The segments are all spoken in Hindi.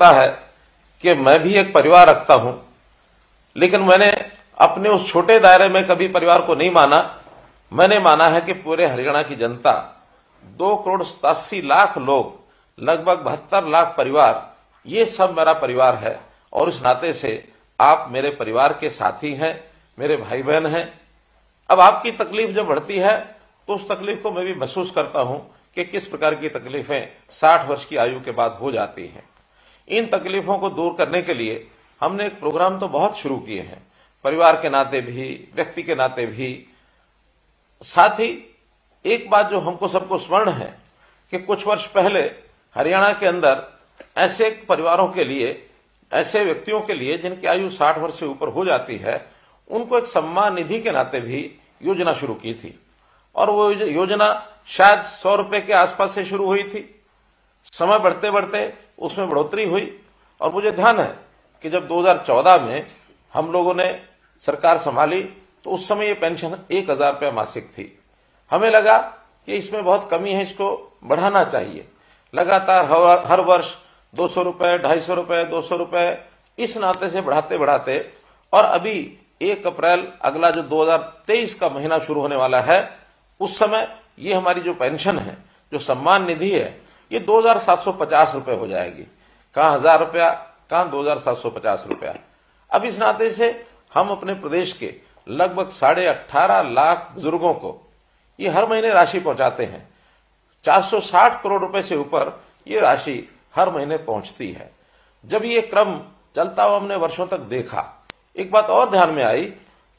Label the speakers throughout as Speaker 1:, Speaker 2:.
Speaker 1: होता है कि मैं भी एक परिवार रखता हूँ, लेकिन मैंने अपने उस छोटे दायरे में कभी परिवार को नहीं माना। मैंने माना है कि पूरे हरियाणा की जनता, दो करोड़ सतासी लाख लोग, लगभग बहत्तर लाख परिवार, ये सब मेरा परिवार है, और इस नाते से आप मेरे परिवार के साथी हैं, मेरे भाई बहन हैं। अब आपकी तकलीफ़ जब बढ़ती है तो उस तकलीफ़ को मैं भी महसूस करता हूँ कि किस प्रकार की तकलीफें 60 वर्ष की आयु के बाद हो जाती हैं। इन तकलीफों को दूर करने के लिए हमने एक प्रोग्राम तो बहुत शुरू किए हैं। परिवार के नाते भी, व्यक्ति के नाते भी। साथ ही एक बात जो हमको सबको स्मरण है कि कुछ वर्ष पहले हरियाणा के अंदर ऐसे परिवारों के लिए, ऐसे व्यक्तियों के लिए जिनकी आयु 60 वर्ष से ऊपर हो जाती है, उनको एक सम्मान निधि के नाते भी योजना शुरू की थी। और वो योजना शायद सौ रुपए के आसपास से शुरू हुई थी। समय बढ़ते बढ़ते उसमें बढ़ोतरी हुई और मुझे ध्यान है कि जब 2014 में हम लोगों ने सरकार संभाली तो उस समय ये पेंशन एक हज़ार रुपया मासिक थी। हमें लगा कि इसमें बहुत कमी है, इसको बढ़ाना चाहिए। लगातार हर वर्ष दो सौ रुपए ढाई सौ रुपए दो सौ रुपए इस नाते से बढ़ाते बढ़ाते, और अभी एक अप्रैल, अगला जो 2023 का महीना शुरू होने वाला है, उस समय ये हमारी जो पेंशन है, जो सम्मान निधि है ये दो हज़ार सात सौ पचास रुपए हो जाएगी। कहा हज़ार रुपया, कहा दो हज़ार सात सौ पचास रुपया। अब इस नाते से हम अपने प्रदेश के लगभग साढ़े अट्ठारह लाख बुज़ुर्गों को ये हर महीने राशि पहुंचाते हैं। 460 करोड़ रुपए से ऊपर ये राशि हर महीने पहुँचती है। जब ये क्रम चलता हुआ हमने वर्षों तक देखा, एक बात और ध्यान में आई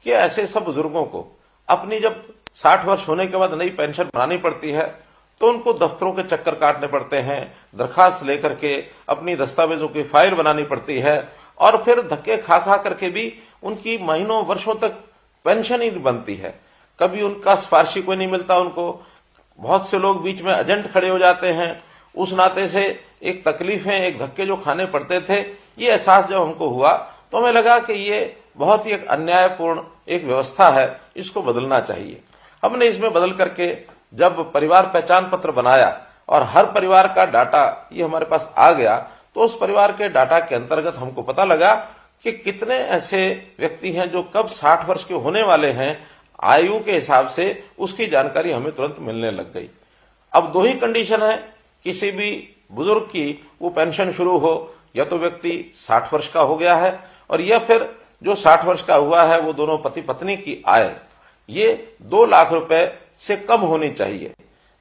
Speaker 1: कि ऐसे सब बुज़ुर्गों को अपनी जब 60 वर्ष होने के बाद नई पेंशन बनानी पड़ती है तो उनको दफ्तरों के चक्कर काटने पड़ते हैं, दरखास्त लेकर के अपनी दस्तावेजों की फ़ाइल बनानी पड़ती है, और फिर धक्के खा खा करके भी उनकी महीनों, वर्षों तक पेंशन ही बनती है। कभी उनका सिफारशी कोई नहीं मिलता उनको। बहुत से लोग बीच में एजेंट खड़े हो जाते हैं। उस नाते से एक तकलीफ़ एक धक्के जो खाने पड़ते थे, ये एहसास जब हमको हुआ तो हमें लगा कि ये बहुत ही एक अन्यायपूर्ण एक व्यवस्था है, इसको बदलना चाहिए। हमने इसमें बदल करके जब परिवार पहचान पत्र बनाया और हर परिवार का डाटा ये हमारे पास आ गया तो उस परिवार के डाटा के अंतर्गत हमको पता लगा कि कितने ऐसे व्यक्ति हैं जो कब 60 वर्ष के होने वाले हैं, आयु के हिसाब से उसकी जानकारी हमें तुरंत मिलने लग गई। अब दो ही कंडीशन है, किसी भी बुज़ुर्ग की वो पेंशन शुरू हो, या तो व्यक्ति 60 वर्ष का हो गया है, और या फिर जो 60 वर्ष का हुआ है, वो दोनों पति पत्नी की आय। ये दो लाख रुपए से कम होनी चाहिए।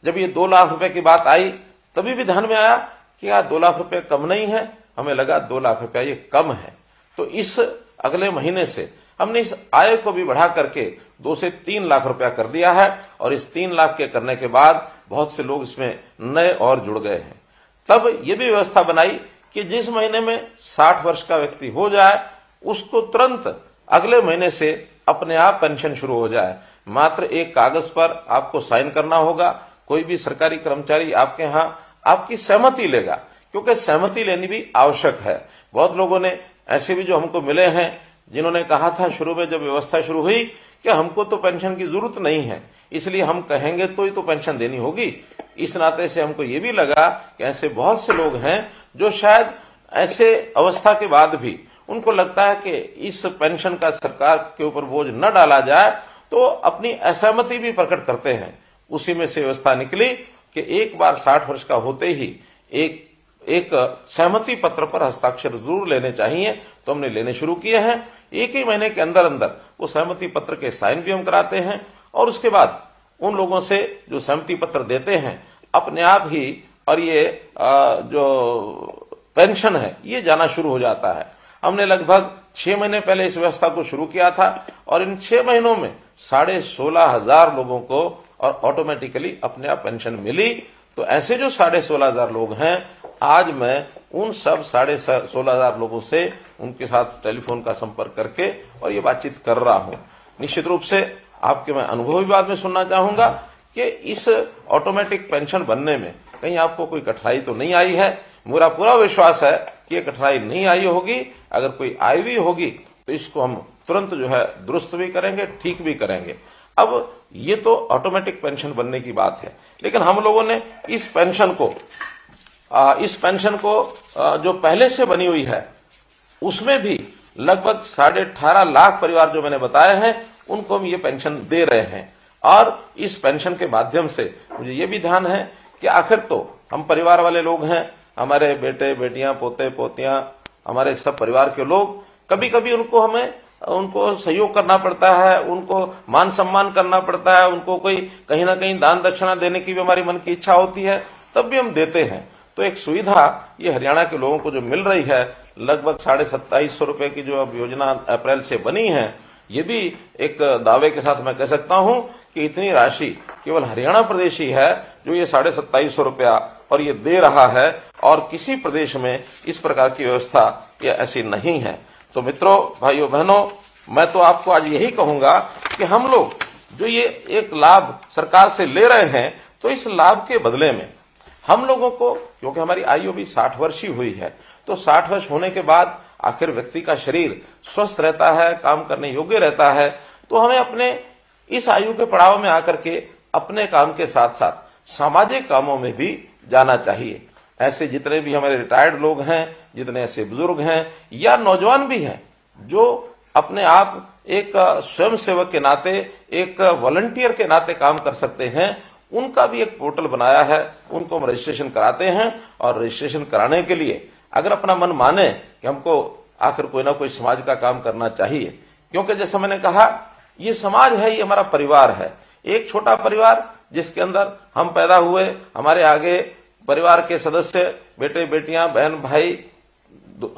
Speaker 1: जब ये दो लाख रुपए की बात आई, तभी भी ध्यान में आया कि यार दो लाख रुपए कम नहीं है, हमें लगा दो लाख रुपया ये कम है। तो इस अगले महीने से हमने इस आय को भी बढ़ा करके दो से तीन लाख रुपया कर दिया है, और इस तीन लाख के करने के बाद बहुत से लोग इसमें नए और जुड़ गए हैं। तब ये भी व्यवस्था बनाई कि जिस महीने में साठ वर्ष का व्यक्ति हो जाए, उसको तुरंत अगले महीने से अपने आप पेंशन शुरू हो जाए। मात्र एक कागज़ पर आपको साइन करना होगा। कोई भी सरकारी कर्मचारी आपके यहाँ आपकी सहमति लेगा, क्योंकि सहमति लेनी भी आवश्यक है। बहुत लोगों ने ऐसे भी जो हमको मिले हैं, जिन्होंने कहा था शुरू में जब व्यवस्था शुरू हुई कि हमको तो पेंशन की ज़रूरत नहीं है, इसलिए हम कहेंगे तो ही तो पेंशन देनी होगी। इस नाते से हमको ये भी लगा कि ऐसे बहुत से लोग हैं जो शायद ऐसे अवस्था के बाद भी उनको लगता है कि इस पेंशन का सरकार के ऊपर बोझ न डाला जाए तो अपनी असहमति भी प्रकट करते हैं। उसी में से व्यवस्था निकली कि एक बार साठ वर्ष का होते ही एक एक सहमति पत्र पर हस्ताक्षर ज़रूर लेने चाहिए तो हमने लेने शुरू किए हैं। एक ही महीने के अंदर अंदर वो सहमति पत्र के साइन भी हम कराते हैं, और उसके बाद उन लोगों से जो सहमति पत्र देते हैं, अपने आप ही और ये जो पेंशन है, ये जाना शुरू हो जाता है। हमने लगभग छह महीने पहले इस व्यवस्था को शुरू किया था और इन छह महीनों में साढ़े सोलह हज़ार लोगों को और ऑटोमेटिकली अपने आप पेंशन मिली। तो ऐसे जो साढ़े सोलह हज़ार लोग हैं, आज मैं उन सब साढ़े सोलह हज़ार लोगों से उनके साथ टेलीफोन का संपर्क करके और ये बातचीत कर रहा हूँ। निश्चित रूप से आपके मैं अनुभव भी बाद में सुनना चाहूँगा कि इस ऑटोमेटिक पेंशन बनने में कहीं आपको कोई कठिनाई तो नहीं आई है? मेरा पूरा विश्वास है ये कठिनाई नहीं आई होगी, अगर कोई आई भी होगी तो इसको हम तुरंत जो है दुरुस्त भी करेंगे, ठीक भी करेंगे। अब ये तो ऑटोमेटिक पेंशन बनने की बात है। लेकिन हम लोगों ने इस पेंशन को इस पेंशन को जो पहले से बनी हुई है, उसमें भी लगभग साढ़े अठारह लाख परिवार जो मैंने बताए हैं, उनको हम ये पेंशन दे रहे हैं। और इस पेंशन के माध्यम से मुझे ये भी ध्यान है कि आखिर तो हम परिवार वाले लोग हैं हमारे बेटे, बेटियाँ, पोते, पोतियाँ, हमारे सब परिवार के लोग कभी कभी उनको हमें, उनको सहयोग करना पड़ता है, उनको मान सम्मान करना पड़ता है, उनको कोई कहीं ना कहीं दान दक्षिणा देने की भी हमारी मन की इच्छा होती है, तब भी हम देते हैं। तो एक सुविधा ये हरियाणा के लोगों को जो मिल रही है, लगभग साढ़े सत्ताईस सौ रुपये की जो अब योजना अप्रैल से बनी है, ये भी एक दावे के साथ मैं कह सकता हूँ कि इतनी राशि केवल हरियाणा प्रदेश ही है, जो ये साढ़े सत्ताईस सौ रूपया और ये दे रहा है, और किसी प्रदेश में इस प्रकार की व्यवस्था ये ऐसी नहीं है। तो मित्रों, भाइयों, बहनों, मैं तो आपको आज यही कहूँगा कि हम लोग जो ये एक लाभ सरकार से ले रहे हैं तो इस लाभ के बदले में हम लोगों को, क्योंकि हमारी आयु भी साठ वर्ष ही हुई है तो साठ वर्ष होने के बाद आखिर व्यक्ति का शरीर स्वस्थ रहता है, काम करने योग्य रहता है तो हमें अपने इस आयु के पड़ाव में आकर के अपने काम के साथ साथ सामाजिक कामों में भी जाना चाहिए। ऐसे जितने भी हमारे रिटायर्ड लोग हैं, जितने ऐसे बुज़ुर्ग हैं, या नौजवान भी हैं, जो अपने आप एक स्वयं सेवक के नाते, एक वॉलंटियर के नाते काम कर सकते हैं, उनका भी एक पोर्टल बनाया है, उनको हम रजिस्ट्रेशन कराते हैं, और रजिस्ट्रेशन कराने के लिए अगर अपना मन माने कि हमको आखिर कोई ना कोई समाज का काम करना चाहिए। क्योंकि जैसे मैंने कहा, ये समाज है, ये हमारा परिवार है। एक छोटा परिवार जिसके अंदर हम पैदा हुए, हमारे आगे परिवार के सदस्य, बेटे, बेटियाँ, बहन, भाई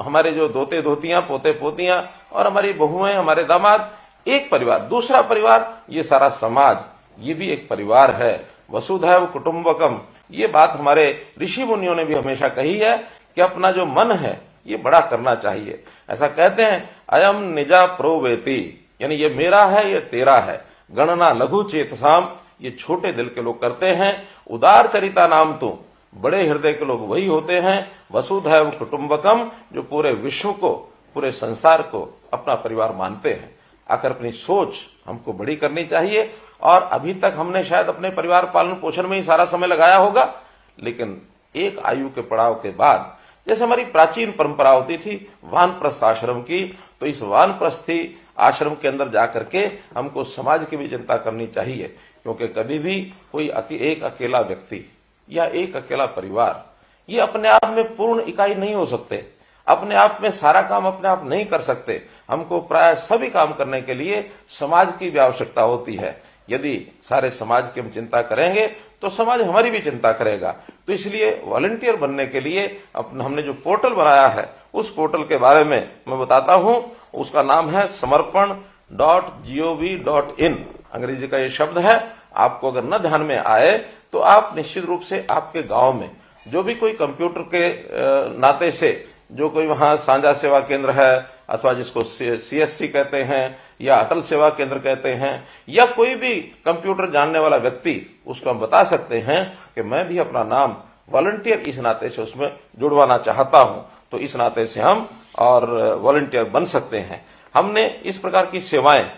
Speaker 1: हमारे जो दोते, दोतियाँ, पोते, पोतियाँ और हमारी बहुएँ, हमारे दामाद, एक परिवार, दूसरा परिवार, ये सारा समाज, ये भी एक परिवार है। वसुधैव कुटुम्बकम ये बात हमारे ऋषि मुनियों ने भी हमेशा कही है कि अपना जो मन है, ये बड़ा करना चाहिए। ऐसा कहते हैं, अयम निजा प्रोवेती, यानी ये मेरा है, ये तेरा है। गणना लघु चेतसाम, ये छोटे दिल के लोग करते हैं, उदार चरिता नाम तो बड़े हृदय के लोग वही होते हैं, वसुधैव कुटुंबकम, जो पूरे विश्व को, पूरे संसार को अपना परिवार मानते हैं। आकर अपनी सोच हमको बड़ी करनी चाहिए, और अभी तक हमने शायद अपने परिवार पालन पोषण में ही सारा समय लगाया होगा, लेकिन एक आयु के पड़ाव के बाद, जैसे हमारी प्राचीन परंपरा होती थी, वानप्रस्थ आश्रम की तो इस वानप्रस्थी आश्रम के अंदर जाकर के हमको समाज की भी चिंता करनी चाहिए, क्योंकि कभी भी कोई एक अकेला व्यक्ति या एक अकेला परिवार, ये अपने आप में पूर्ण इकाई नहीं हो सकते। अपने आप में सारा काम अपने आप नहीं कर सकते। हमको प्राय सभी काम करने के लिए समाज की भी आवश्यकता होती है। यदि सारे समाज की हम चिंता करेंगे तो समाज हमारी भी चिंता करेगा। तो इसलिए वॉलंटियर बनने के लिए अपने, हमने जो पोर्टल बनाया है, उस पोर्टल के बारे में मैं बताता हूँ। उसका नाम है Samarpan dot gov dot in अंग्रेज़ी का ये शब्द है। आपको अगर न ध्यान में आए तो आप निश्चित रूप से आपके गाँव में जो भी कोई कंप्यूटर के नाते से, जो कोई वहाँ साझा सेवा केंद्र है, अथवा जिसको सीएससी कहते हैं, या अटल सेवा केंद्र कहते हैं, या कोई भी कंप्यूटर जानने वाला व्यक्ति, उसको हम बता सकते हैं कि मैं भी अपना नाम वॉलंटियर इस नाते से उसमें जुड़वाना चाहता हूँ। तो इस नाते से हम और वॉलंटियर बन सकते हैं। हमने इस प्रकार की सेवाएँ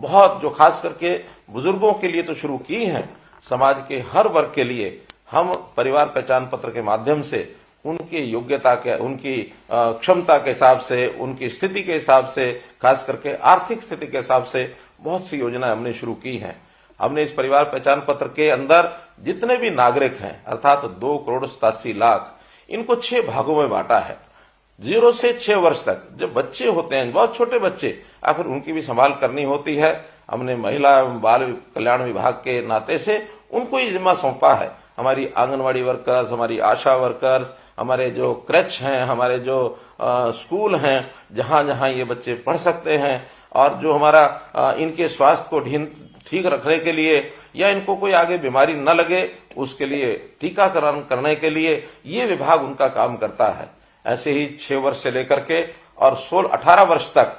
Speaker 1: बहुत, जो खास करके बुज़ुर्गों के लिए तो शुरू की हैं समाज के हर वर्ग के लिए हम परिवार पहचान पत्र के माध्यम से उनकी योग्यता के, उनकी क्षमता के हिसाब से, उनकी स्थिति के हिसाब से, खास करके आर्थिक स्थिति के हिसाब से बहुत सी योजनाएँ हमने शुरू की हैं। हमने इस परिवार पहचान पत्र के अंदर जितने भी नागरिक हैं, अर्थात दो करोड़ सतासी लाख, इनको छह भागों में बांटा है। ज़ीरो से छह वर्ष तक जब बच्चे होते हैं, बहुत छोटे बच्चे, आखिर उनकी भी संभाल करनी होती है। हमने महिला बाल कल्याण विभाग के नाते से उनको ये जिम्मा सौंपा है। हमारी आंगनवाड़ी वर्कर्स हमारी आशा वर्कर्स हमारे जो क्रच हैं हमारे जो आ, स्कूल हैं जहाँ जहाँ ये बच्चे पढ़ सकते हैं और जो हमारा आ, इनके स्वास्थ्य को ठीक रखने के लिए या इनको कोई आगे बीमारी न लगे उसके लिए टीकाकरण करने के लिए ये विभाग उनका काम करता है। ऐसे ही छह वर्ष से लेकर के और सोलह अठारह वर्ष तक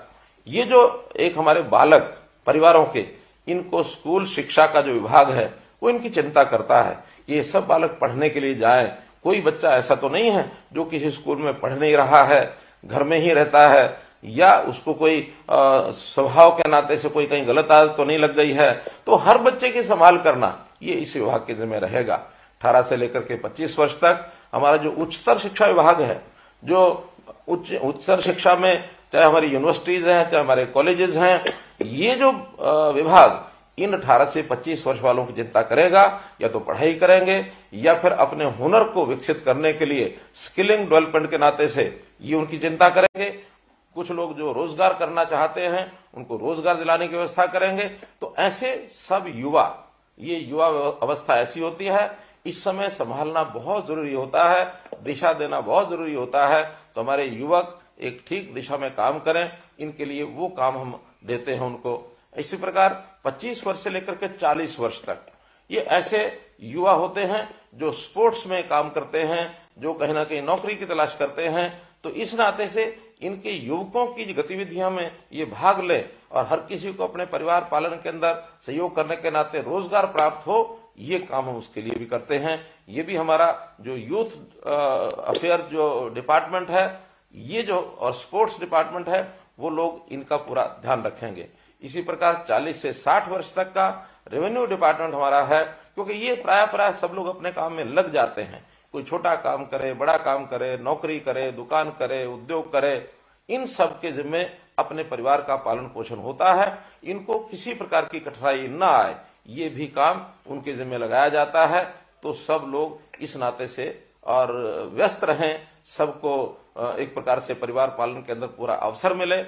Speaker 1: ये जो एक हमारे बालक परिवारों के, इनको स्कूल शिक्षा का जो विभाग है, वो इनकी चिंता करता है कि ये सब बालक पढ़ने के लिए जाए। कोई बच्चा ऐसा तो नहीं है जो किसी स्कूल में पढ़ नहीं रहा है, घर में ही रहता है, या उसको कोई स्वभाव के नाते से कोई कहीं गलत आदत तो नहीं लग गई है। तो हर बच्चे की संभाल करना, ये इस विभाग के जिम्मे रहेगा। अठारह से लेकर के 25 वर्ष तक हमारा जो उच्चतर शिक्षा विभाग है, जो उच्च, उच्चतर शिक्षा में, चाहे हमारी यूनिवर्सिटीज हैं, चाहे हमारे कॉलेजेस हैं ये जो विभाग इन 18 से 25 वर्ष वालों की चिंता करेगा, या तो पढ़ाई करेंगे, या फिर अपने हुनर को विकसित करने के लिए स्किलिंग डेवलपमेंट के नाते से ये उनकी चिंता करेंगे। कुछ लोग जो रोज़गार करना चाहते हैं, उनको रोज़गार दिलाने की व्यवस्था करेंगे। तो ऐसे सब युवा, ये युवा अवस्था ऐसी होती है, इस समय संभालना बहुत ज़रूरी होता है, दिशा देना बहुत ज़रूरी होता है। तो हमारे युवक एक ठीक दिशा में काम करें, इनके लिए वो काम हम देते हैं उनको। इसी प्रकार 25 वर्ष से लेकर के 40 वर्ष तक। ये ऐसे युवा होते हैं जो स्पोर्ट्स में काम करते हैं, जो कहीं ना कहीं नौकरी की तलाश करते हैं। तो इस नाते से इनके युवकों की गतिविधियों में ये भाग ले और हर किसी को अपने परिवार पालन के अंदर सहयोग करने के नाते रोज़गार प्राप्त हो, ये काम हम उसके लिए भी करते हैं। ये भी हमारा जो यूथ अफेयर जो डिपार्टमेंट है, ये जो, और स्पोर्ट्स डिपार्टमेंट है वो लोग इनका पूरा ध्यान रखेंगे। इसी प्रकार 40 से 60 वर्ष तक का रेवेन्यू डिपार्टमेंट हमारा है, क्योंकि ये प्राय प्राय सब लोग अपने काम में लग जाते हैं। कोई छोटा काम करे, बड़ा काम करे, नौकरी करे, दुकान करे, उद्योग करे, इन सब के जिम्मे अपने परिवार का पालन पोषण होता है। इनको किसी प्रकार की कठिनाई न आए, ये भी काम उनके जिम्मे लगाया जाता है। तो सब लोग इस नाते से और व्यस्त रहें, सबको एक प्रकार से परिवार पालन के अंदर पूरा अवसर मिले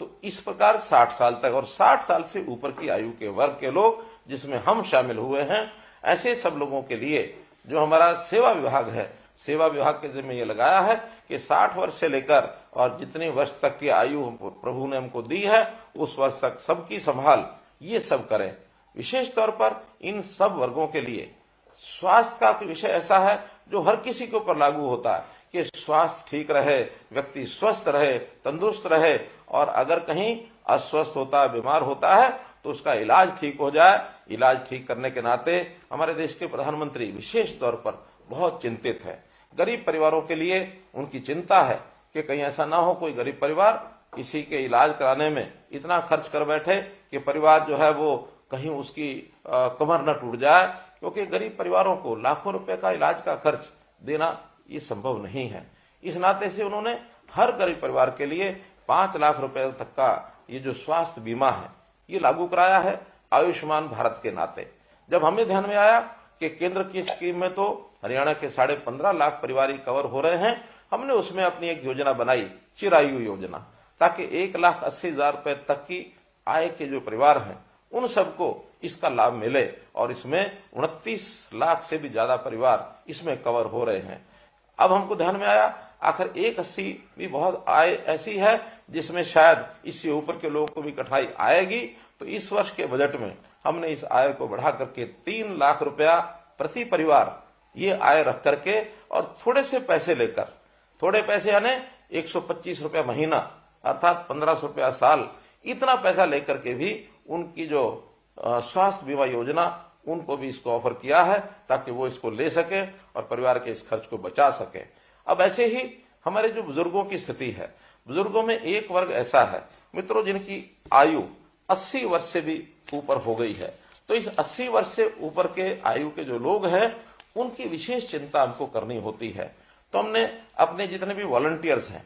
Speaker 1: तो इस प्रकार 60 साल तक और 60 साल से ऊपर की आयु के वर्ग के लोग जिसमें हम शामिल हुए हैं, ऐसे सब लोगों के लिए जो हमारा सेवा विभाग है, सेवा विभाग के जिम्मे ये लगाया है कि 60 वर्ष से लेकर और जितने वर्ष तक की आयु प्रभु ने हमको दी है, उस वर्ष तक सबकी संभाल ये सब करें। विशेष तौर पर इन सब वर्गों के लिए। स्वास्थ्य का विषय ऐसा है जो हर किसी के ऊपर लागू होता है कि स्वास्थ्य ठीक रहे, व्यक्ति स्वस्थ रहे, तंदुरुस्त रहे, और अगर कहीं अस्वस्थ होता है, बीमार होता है तो उसका इलाज ठीक हो जाए। इलाज ठीक करने के नाते हमारे देश के प्रधानमंत्री विशेष तौर पर बहुत चिंतित है। गरीब परिवारों के लिए उनकी चिंता है कि कहीं ऐसा ना हो कोई गरीब परिवार किसी के इलाज कराने में इतना खर्च कर बैठे कि परिवार जो है वो कहीं उसकी कमर न टूट जाए क्योंकि गरीब परिवारों को लाखों रुपए का इलाज का खर्च देना ये संभव नहीं है। इस नाते से उन्होंने हर गरीब परिवार के लिए पाँच लाख रुपए तक का ये जो स्वास्थ्य बीमा है, ये लागू कराया है आयुष्मान भारत के नाते। जब हमें ध्यान में आया कि केंद्र की स्कीम में तो हरियाणा के साढ़े पंद्रह लाख परिवार कवर हो रहे हैं, हमने उसमें अपनी एक योजना बनाई, चिरायु योजना, ताकि एक लाख अस्सी हज़ार रुपए तक की आय के जो परिवार हैं, उन सबको इसका लाभ मिले और इसमें उनतीस लाख से भी ज़्यादा परिवार इसमें कवर हो रहे हैं। अब हमको ध्यान में आया, आखिर एक अस्सी भी बहुत आय ऐसी है जिसमें शायद इससे ऊपर के लोगों को भी कठिनाई आएगी। तो इस वर्ष के बजट में हमने इस आय को बढ़ा करके तीन लाख रुपया प्रति परिवार ये आय रख करके और थोड़े से पैसे लेकर, थोड़े पैसे यानी एक सौ पच्चीस रुपया महीना अर्थात पंद्रह सौ रुपया साल, इतना पैसा लेकर के भी उनकी जो स्वास्थ्य बीमा योजना उनको भी इसको ऑफ़र किया है ताकि वो इसको ले सके और परिवार के इस खर्च को बचा सके। अब ऐसे ही हमारे जो बुज़ुर्गों की स्थिति है, बुज़ुर्गों में एक वर्ग ऐसा है, मित्रों, जिनकी आयु 80 वर्ष से भी ऊपर हो गई है। तो इस 80 वर्ष से ऊपर के आयु के जो लोग हैं, उनकी विशेष चिंता हमको करनी होती है। तो हमने अपने जितने भी वॉलंटियर्स हैं,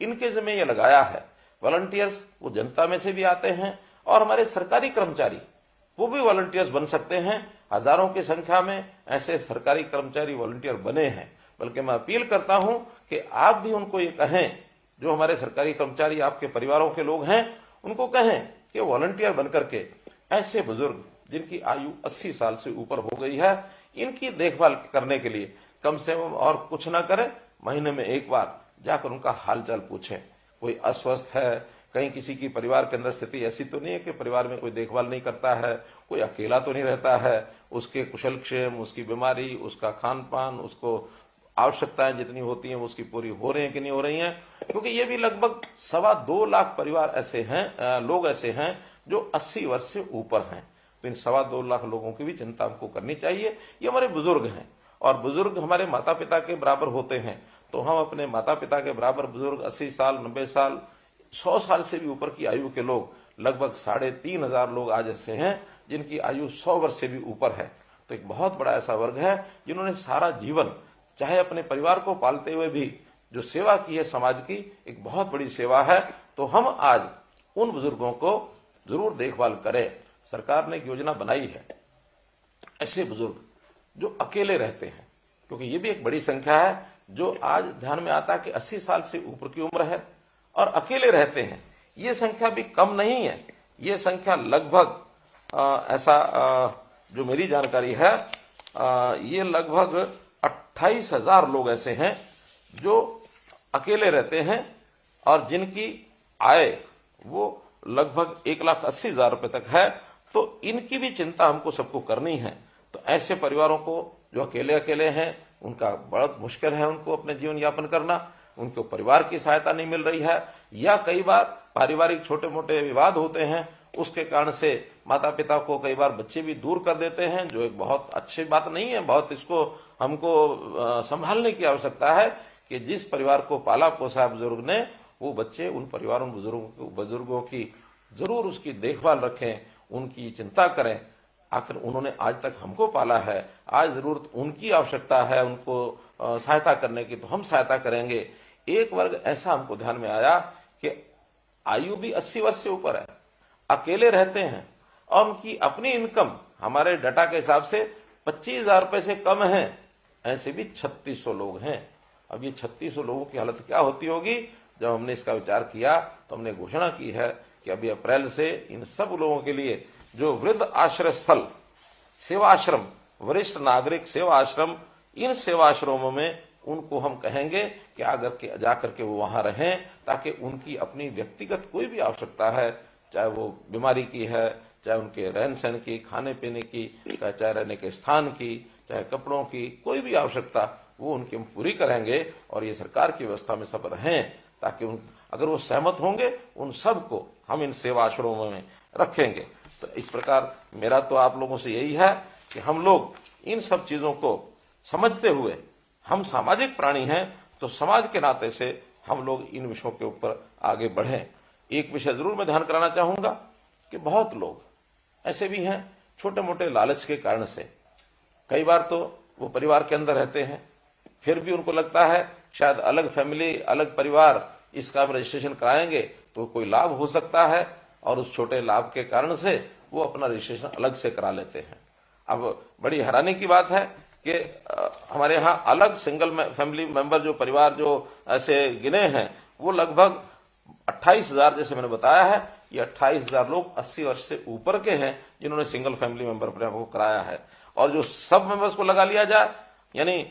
Speaker 1: इनके जिम्मे ये लगाया है। वॉलंटियर्स वो जनता में से भी आते हैं और हमारे सरकारी कर्मचारी वो भी वॉलंटियर्स बन सकते हैं। हज़ारों की संख्या में ऐसे सरकारी कर्मचारी वॉलंटियर बने हैं। बल्कि मैं अपील करता हूँ कि आप भी उनको ये कहें, जो हमारे सरकारी कर्मचारी आपके परिवारों के लोग हैं, उनको कहें कि वॉलंटियर बनकर के ऐसे बुज़ुर्ग, जिनकी आयु 80 साल से ऊपर हो गई है, इनकी देखभाल करने के लिए कम से कम और कुछ ना करें। महीने में एक बार जाकर उनका हालचाल पूछें। कोई अस्वस्थ है कहीं किसी की परिवार के अंदर स्थिति ऐसी तो नहीं है कि परिवार में कोई देखभाल नहीं करता है, कोई अकेला तो नहीं रहता है। उसके कुशल क्षेम, उसकी बीमारी, उसका खान पान उसको आवश्यकताएँ जितनी होती हैं उसकी पूरी हो रही हैं कि नहीं हो रही हैं? क्योंकि ये भी लगभग सवा दो लाख परिवार ऐसे हैं लोग ऐसे हैं जो 80 वर्ष से ऊपर हैं। तो इन सवा दो लाख लोगों की भी चिंता हमको करनी चाहिए। ये हमारे बुज़ुर्ग हैं और बुज़ुर्ग हमारे माता पिता के बराबर होते हैं। तो हम अपने माता पिता के बराबर बुज़ुर्ग अस्सी साल, नब्बे साल सौ साल से भी ऊपर की आयु के लोग, लगभग साढ़े तीन हज़ार लोग आज ऐसे हैं, जिनकी आयु सौ वर्ष से भी ऊपर है। तो एक बहुत बड़ा ऐसा वर्ग है, जिन्होंने सारा जीवन, चाहे अपने परिवार को पालते हुए भी, जो सेवा की है समाज की, एक बहुत बड़ी सेवा है। तो हम आज उन बुज़ुर्गों को ज़रूर देखभाल करें। सरकार ने एक योजना बनाई है, ऐसे बुज़ुर्ग जो अकेले रहते हैं, क्योंकि ये भी एक बड़ी संख्या है, जो आज ध्यान में आता है कि 80 साल से ऊपर की उम्र है। और अकेले रहते हैं। ये संख्या भी कम नहीं है। ये संख्या लगभग ऐसा आ, जो मेरी जानकारी है आ, ये लगभग अट्ठाईस हज़ार लोग ऐसे हैं जो अकेले रहते हैं और जिनकी आय वो लगभग एक लाख अस्सी हज़ार रुपए तक है। तो इनकी भी चिंता हमको सबको करनी है। तो ऐसे परिवारों को जो अकेले अकेले हैं उनका बहुत मुश्किल है उनको अपने जीवन यापन करना। उनको परिवार की सहायता नहीं मिल रही है, या कई बार पारिवारिक छोटे मोटे विवाद होते हैं, उसके कारण से माता पिता को कई बार बच्चे भी दूर कर देते हैं, जो एक बहुत अच्छी बात नहीं है, बहुत इसको हमको संभालने की आवश्यकता है कि जिस परिवार को पाला पोसा बुज़ुर्ग ने, वो बच्चे उन परिवारों बुज़ुर्गों बुज़ुर्गों की ज़रूर उसकी देखभाल रखें, उनकी चिंता करें। आखिर उन्होंने आज तक हमको पाला है, आज ज़रूरत उनकी आवश्यकता है, उनको सहायता करने की तो हम सहायता करेंगे। एक वर्ग ऐसा हमको ध्यान में आया कि आयु भी 80 वर्ष से ऊपर है, अकेले रहते हैं, और उनकी अपनी इनकम हमारे डाटा के हिसाब से पच्चीस हज़ार रुपए से कम है, ऐसे भी छत्तीस सौ लोग हैं। अब ये छत्तीस सौ लोगों की हालत क्या होती होगी? जब हमने इसका विचार किया तो हमने घोषणा की है कि अभी अप्रैल से इन सब लोगों के लिए जो वृद्ध आश्रय स्थल सेवाश्रम वरिष्ठ नागरिक सेवा आश्रम, इन सेवाश्रमों में उनको हम कहेंगे कि आकर के, जाकर के वो वहाँ रहें, ताकि उनकी अपनी व्यक्तिगत कोई भी आवश्यकता है, चाहे वो बीमारी की है, चाहे उनके रहन सहन की खाने पीने की चाहे रहने के स्थान की, चाहे कपड़ों की, कोई भी आवश्यकता, वो उनकी हम पूरी करेंगे और ये सरकार की व्यवस्था में सब रहें, ताकि उन, अगर वो सहमत होंगे, उन सबको हम इन सेवा आश्रमों में रखेंगे। तो इस प्रकार मेरा तो आप लोगों से यही है कि हम लोग इन सब चीज़ों को समझते हुए हम सामाजिक प्राणी हैं तो समाज के नाते से हम लोग इन विषयों के ऊपर आगे बढ़ें। एक विषय ज़रूर मैं ध्यान कराना चाहूँगा कि बहुत लोग ऐसे भी हैं छोटे मोटे लालच के कारण से। कई बार तो वो परिवार के अंदर रहते हैं, फिर भी उनको लगता है शायद अलग फैमिली, अलग परिवार इसका रजिस्ट्रेशन कराएँगे तो कोई लाभ हो सकता है, और उस छोटे लाभ के कारण से वो अपना रजिस्ट्रेशन अलग से करा लेते हैं। अब बड़ी हैरानी की बात है कि हमारे यहाँ अलग सिंगल फैमिली मेंबर जो परिवार जो ऐसे गिने हैं, वो लगभग अट्ठाईस हज़ार जैसे मैंने बताया है, ये अट्ठाईस हज़ार लोग अस्सी वर्ष से ऊपर के हैं, जिन्होंने सिंगल फैमिली मेंबर अपने को कराया है। और जो सब मेंबर्स को लगा लिया जाए, यानी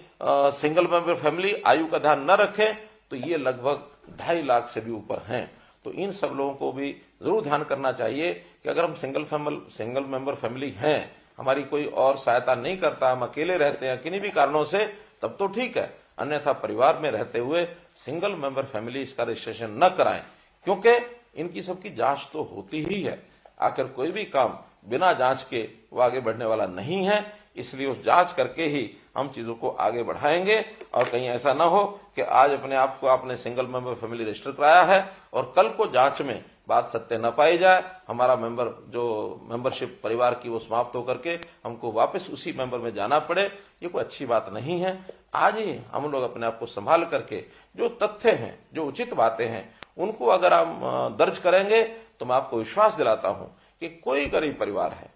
Speaker 1: सिंगल मेंबर फैमिली आयु का ध्यान न रखें तो ये लगभग ढाई लाख से भी ऊपर हैं। तो इन सब लोगों को भी ज़रूर ध्यान करना चाहिए कि अगर हम single family, single member family हैं हमारी कोई और सहायता नहीं करता, हम अकेले रहते हैं, किन्हीं भी कारणों से, तब तो ठीक है। अन्यथा परिवार में रहते हुए सिंगल मेंबर फैमिली इसका रजिस्ट्रेशन न कराएँ, क्योंकि इनकी सबकी जाँच तो होती ही है। आखिर कोई भी काम बिना जाँच के वो आगे बढ़ने वाला नहीं है, इसलिए उस जाँच करके ही हम चीज़ों को आगे बढ़ाएँगे। और कहीं ऐसा ना हो कि आज अपने आप को आपने सिंगल मेंबर फैमिली रजिस्टर कराया है और कल को जाँच में बात सत्य न पाई जाए, हमारा मेंबर जो मेंबरशिप परिवार की वो समाप्त होकर के हमको वापस उसी मेंबर में जाना पड़े, ये कोई अच्छी बात नहीं है। आज ही हम लोग अपने आप को संभाल करके जो तथ्य हैं, जो उचित बातें हैं, उनको अगर हम दर्ज करेंगे तो मैं आपको विश्वास दिलाता हूँ कि कोई गरीब परिवार है,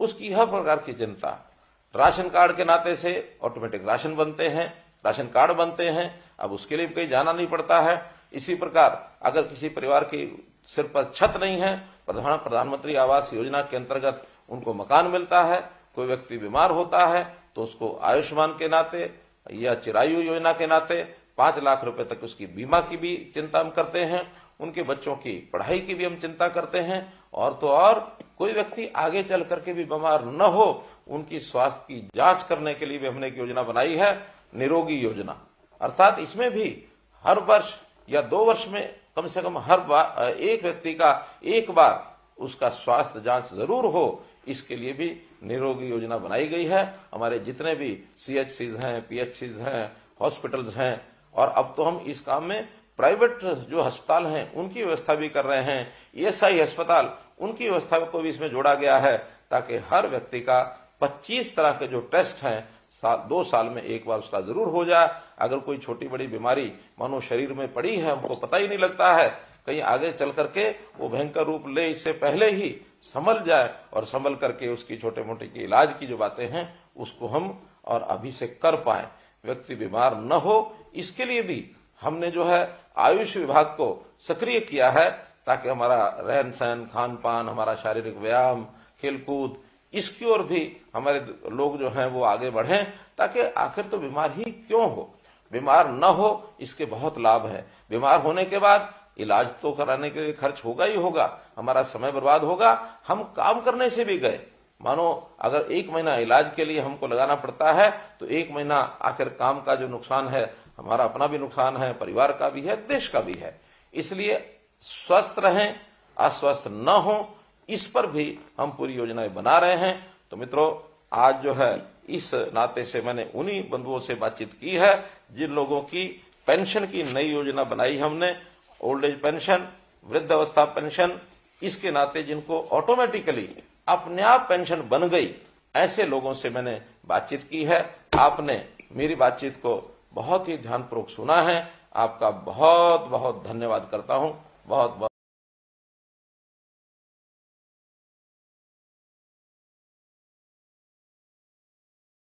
Speaker 1: उसकी हर प्रकार की चिंता, राशन कार्ड के नाते से ऑटोमेटिक राशन बनते हैं, राशन कार्ड बनते हैं, अब उसके लिए कहीं जाना नहीं पड़ता है। इसी प्रकार, अगर किसी परिवार की सिर पर छत नहीं है, प्रधान, प्रधानमंत्री आवास योजना के अंतर्गत उनको मकान मिलता है, कोई व्यक्ति बीमार होता है तो उसको आयुष्मान के नाते या चिरायु योजना के नाते पाँच लाख रुपए तक उसकी बीमा की भी चिंता हम करते हैं, उनके बच्चों की पढ़ाई की भी हम चिंता करते हैं, और तो और कोई व्यक्ति आगे चल करके भी बीमार न हो, उनकी स्वास्थ्य की जाँच करने के लिए भी हमने एक योजना बनाई है, निरोगी योजना। अर्थात इसमें भी हर वर्ष या दो वर्ष में कम से कम हर बार एक व्यक्ति का एक बार उसका स्वास्थ्य जाँच ज़रूर हो, इसके लिए भी निरोगी योजना बनाई गई है। हमारे जितने भी सीएचसीज हैं पीएचसीज हैं हॉस्पिटल्स हैं, और अब तो हम इस काम में प्राइवेट जो अस्पताल हैं, उनकी व्यवस्था भी कर रहे हैं। ईएसआई अस्पताल, उनकी व्यवस्था को भी इसमें जोड़ा गया है, ताकि हर व्यक्ति का 25 तरह के जो टेस्ट हैं साल, दो साल में एक बार उसका ज़रूर हो जाए। अगर कोई छोटी बड़ी बीमारी मानो शरीर में पड़ी है, हमको पता ही नहीं लगता है। कहीं आगे चल करके वो भयंकर रूप ले, इससे पहले ही संभल जाए और संभल करके उसकी छोटे मोटे की इलाज की जो बातें हैं, उसको हम और अभी से कर पाए। व्यक्ति बीमार न हो, इसके लिए भी हमने जो है आयुष विभाग को सक्रिय किया है, ताकि हमारा रहन सहन खान पान हमारा शारीरिक व्यायाम, खेलकूद इसकी ओर भी हमारे लोग जो हैं वो आगे बढ़ें, ताकि आखिर तो बीमार ही क्यों हो? बीमार न हो, इसके बहुत लाभ है। बीमार होने के बाद इलाज तो कराने के लिए खर्च होगा ही होगा, हमारा समय बर्बाद होगा, हम काम करने से भी गए। मानो, अगर एक महीना इलाज के लिए हमको लगाना पड़ता है तो एक महीना आखिर काम का जो नुकसान है, हमारा अपना भी नुकसान है, परिवार का भी है, देश का भी है। इसलिए स्वस्थ रहें, अस्वस्थ न हो इस पर भी हम पूरी योजनाएँ बना रहे हैं। तो मित्रों, आज जो है, इस नाते से मैंने उन्हीं बंधुओं से बातचीत की है, जिन लोगों की पेंशन की नई योजना बनाई हमने, ओल्ड एज पेंशन वृद्धावस्था पेंशन, इसके नाते जिनको ऑटोमेटिकली अपने आप पेंशन बन गई, ऐसे लोगों से मैंने बातचीत की है। आपने मेरी बातचीत को बहुत ही ध्यानपूर्वक सुना है। आपका बहुत बहुत धन्यवाद करता हूँ। बहुत बहुत